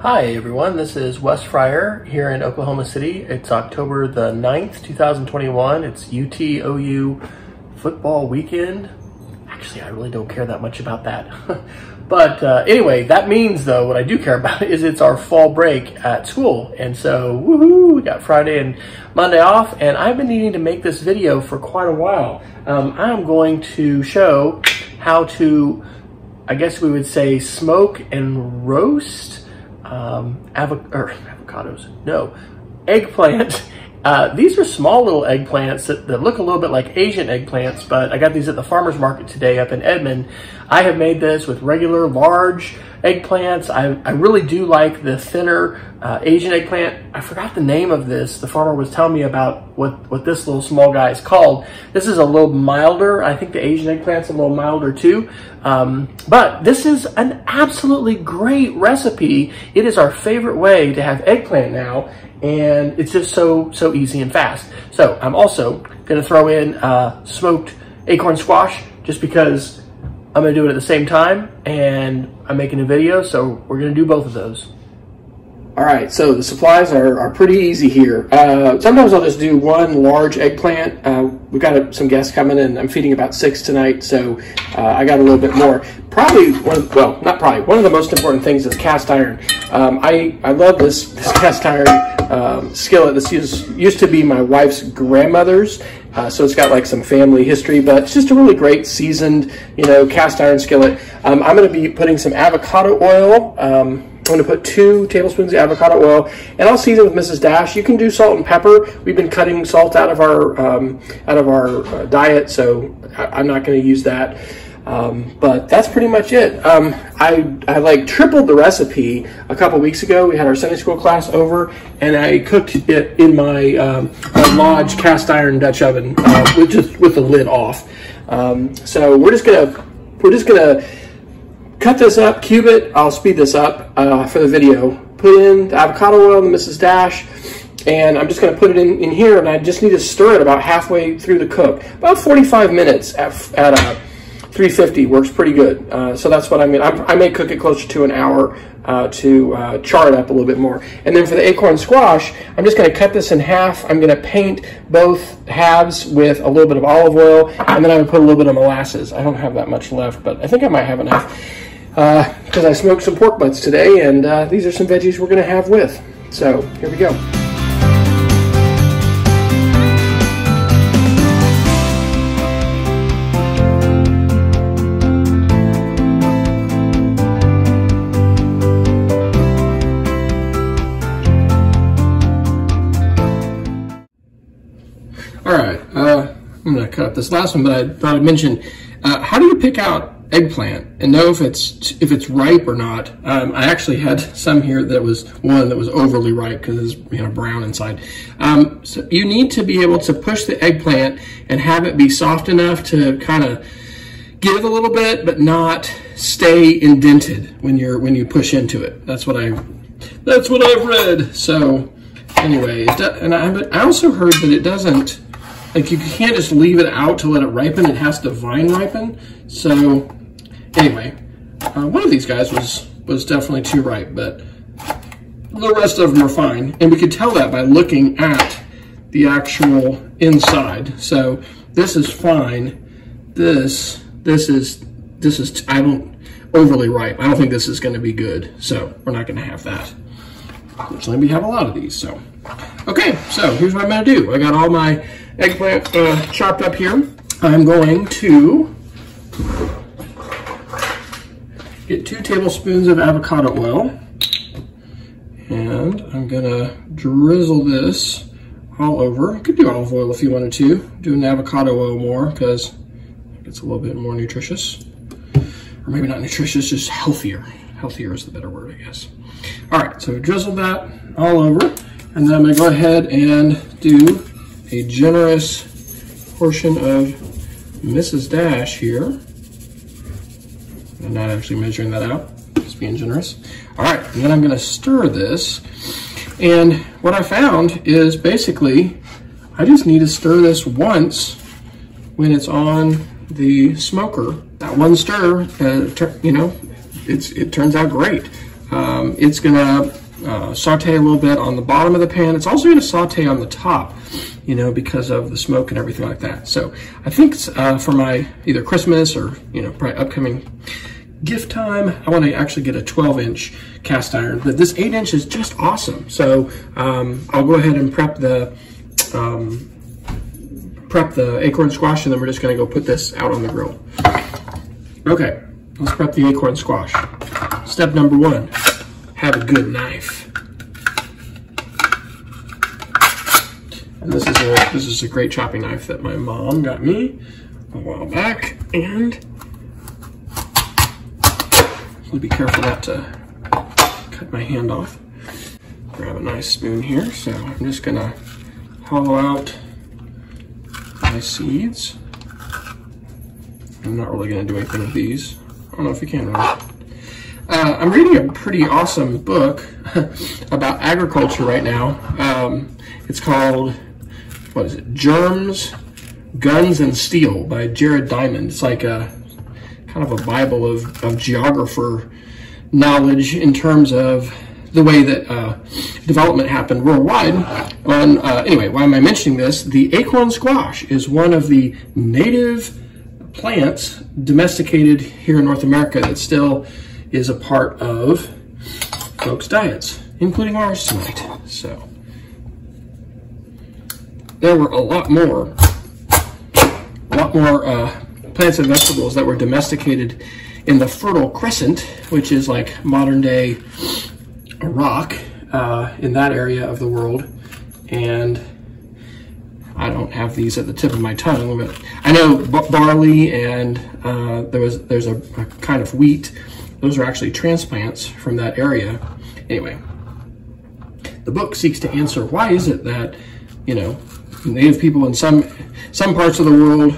Hi everyone, this is Wes Fryer here in Oklahoma City. It's October the 9th, 2021. It's UTOU football weekend. Actually, I really don't care that much about that. but uh, anyway, that means though, what I do care about is it's our fall break at school. And so, woohoo, we got Friday and Monday off and I've been needing to make this video for quite a while. Um, I'm going to show how to, I guess we would say smoke and roast um, avo avocados, no, eggplant. Uh, these are small little eggplants that, that, look a little bit like Asian eggplants, but I got these at the farmer's market today up in Edmond. I have made this with regular large eggplants. I, I really do like the thinner uh, Asian eggplant. I forgot the name of this. The farmer was telling me about what, what this little small guy is called. This is a little milder. I think the Asian eggplant's a little milder too. Um, but this is an absolutely great recipe. It is our favorite way to have eggplant now. And it's just so, so easy and fast. So I'm also going to throw in uh, smoked acorn squash just because I'm gonna do it at the same time and I'm making a video, so we're gonna do both of those. All right, so the supplies are, are pretty easy here. Uh, sometimes I'll just do one large eggplant. Uh, we've got a, some guests coming and I'm feeding about six tonight, so uh, I got a little bit more. Probably one of, well, not probably, one of the most important things is cast iron. Um, I, I love this, this cast iron um, skillet. This used, used to be my wife's grandmother's, uh, so it's got like some family history, but it's just a really great seasoned, you know, cast iron skillet. Um, I'm going to be putting some avocado oil. Um, I'm going to put two tablespoons of avocado oil, and I'll season with Mrs. Dash. You can do salt and pepper. We've been cutting salt out of our um, out of our uh, diet, so I, am not going to use that. Um, but that's pretty much it. Um, I, I like tripled the recipe a couple weeks ago. We had our Sunday school class over, and I cooked it in my, um, my Lodge cast iron Dutch oven, uh, with just with the lid off. Um, so we're just gonna we're just gonna cut this up, cube it. I'll speed this up uh, for the video. Put in the avocado oil the Mrs. Dash and I'm just going to put it in, in here and I just need to stir it about halfway through the cook. About 45 minutes at, at a 350 works pretty good. Uh, so that's what I mean. I, I, may cook it closer to an hour uh, to uh, char it up a little bit more. And then for the acorn squash, I'm just going to cut this in half. I'm going to paint both halves with a little bit of olive oil, and then I'm going to put a little bit of molasses. I don't have that much left, but I think I might have enough because uh, I smoked some pork butts today, and uh, these are some veggies we're going to have with. So here we go. Up this last one, but I thought I'd mention, uh, how do you pick out eggplant and know if it's if it's ripe or not? Um, I actually had some here that was one that was overly ripe because it's you know brown inside. Um, so you need to be able to push the eggplant and have it be soft enough to kind of give a little bit, but not stay indented when you're when you push into it. That's what I that's what I've read. So anyway, and I, I also heard that it doesn't like you can't just leave it out to let it ripen. It has to vine ripen. So anyway, uh, one of these guys was, was definitely too ripe, but the rest of them are fine. And we could tell that by looking at the actual inside. So this is fine. This, this is, this is, I don't, overly ripe. I don't think this is going to be good. So we're not going to have that. Fortunately, we have a lot of these. So, okay. So here's what I'm going to do. I got all my eggplant uh, chopped up here. I'm going to get two tablespoons of avocado oil and I'm gonna drizzle this all over. You could do olive oil if you wanted to. Do an avocado oil more because it's a little bit more nutritious. Or maybe not nutritious, just healthier. Healthier is the better word, I guess. All right, so drizzle that all over. And then I'm gonna go ahead and do a generous portion of Mrs. Dash here. I'm not actually measuring that out, just being generous. All right, and then I'm gonna stir this. And what I found is basically, I just need to stir this once when it's on the smoker. That one stir, uh, you know, it's, it turns out great. Um, it's gonna uh, saute a little bit on the bottom of the pan. It's also going to saute on the top, you know, because of the smoke and everything like that. So I think uh, for my either Christmas or, you know, probably upcoming gift time, I want to actually get a 12 inch cast iron, but this 8 inch is just awesome. So um, I'll go ahead and prep the um, prep the acorn squash and then we're just to go put this out on the grill. Okay, let's prep the acorn squash. Step number one, have a good knife. And this is a this is a great chopping knife that my mom got me a while back, and be careful not to cut my hand off. Grab a nice spoon here, so I'm just gonna hollow out my seeds. I'm not really gonna do anything with these. I don't know if you can. Uh, I'm reading a pretty awesome book about agriculture right now. Um, it's called, what is it, Germs, Guns, and Steel by Jared Diamond. It's like a kind of a Bible of, of geographer knowledge in terms of the way that uh, development happened worldwide. On, uh, anyway, why am I mentioning this? The acorn squash is one of the native plants domesticated here in North America that still is a part of folks' diets, including ours tonight. So there were a lot more, a lot more uh, plants and vegetables that were domesticated in the Fertile Crescent, which is like modern day Iraq uh, in that area of the world. And I don't have these at the tip of my tongue, but I know barley and uh, there was there's a, a kind of wheat those are actually transplants from that area. Anyway, the book seeks to answer why is it that, you know, native people in some some parts of the world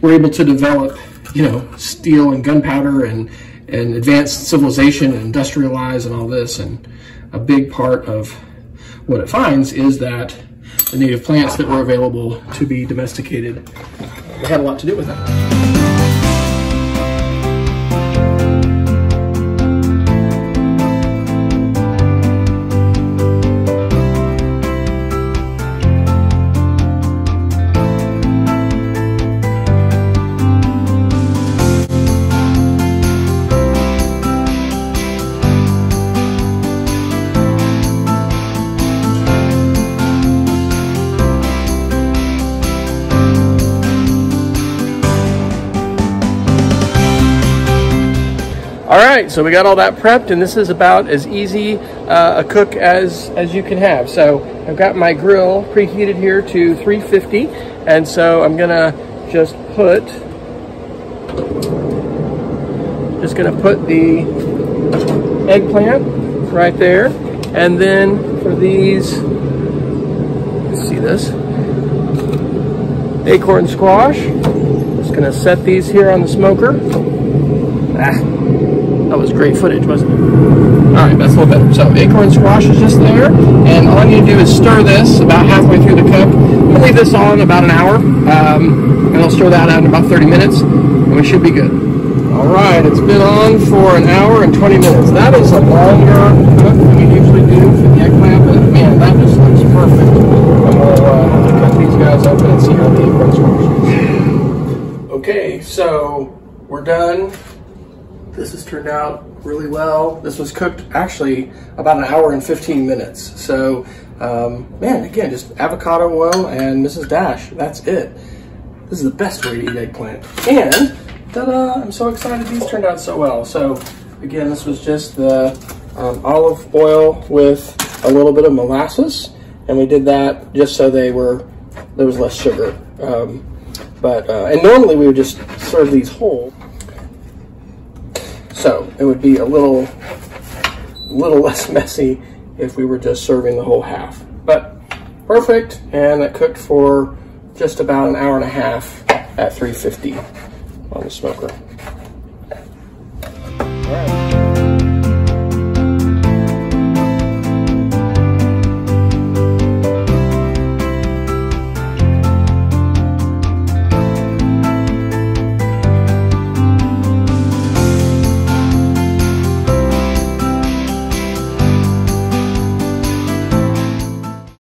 were able to develop, you know, steel and gunpowder and and advanced civilization and industrialize and all this and a big part of what it finds is that the native plants that were available to be domesticated had a lot to do with that. Right, so we got all that prepped, and this is about as easy uh, a cook as, as you can have. So I've got my grill preheated here to 350, and so I'm gonna just put, just gonna put the eggplant right there, and then for these, see this, acorn squash, just gonna set these here on the smoker. Ah, was great footage, wasn't it? All right, that's a little better. So acorn squash is just there, and all I need to do is stir this about halfway through the cook. I'm gonna leave this on about an hour, um, and I'll stir that out in about 30 minutes, and we should be good. All right, it's been on for an hour and 20 minutes. That is a longer cook than we usually do for the eggplant, but man, that just looks perfect. And we'll uh, cut these guys open and see how the acorn squash Okay, so we're done this has turned out really well. This was cooked actually about an hour and 15 minutes. So, um, man, again, just avocado oil and Mrs. Dash. That's it. This is the best way to eat eggplant. And, ta-da, I'm so excited these turned out so well. So, again, this was just the um, olive oil with a little bit of molasses. And we did that just so they were, there was less sugar. Um, but, uh, and normally we would just serve these whole. So it would be a little, little less messy if we were just serving the whole half. But perfect, and it cooked for just about an hour and a half at 350 on the smoker.